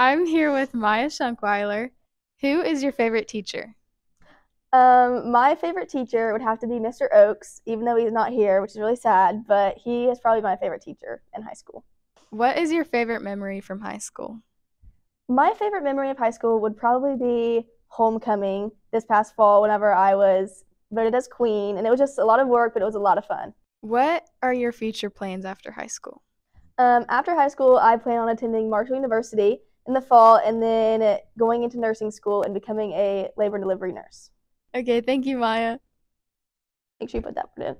I'm here with Mya Shonkwiler. Who is your favorite teacher? Um, my favorite teacher would have to be Mr. Oakes, even though he's not here, which is really sad, but he is probably my favorite teacher in high school. What is your favorite memory from high school? My favorite memory of high school would probably be homecoming this past fall whenever I was voted as queen, and it was just a lot of work, but it was a lot of fun. What are your future plans after high school? Um, after high school, I plan on attending Marshall University in the fall and then going into nursing school and becoming a labor and delivery nurse. Okay, thank you, Mya. Make sure you put that part in.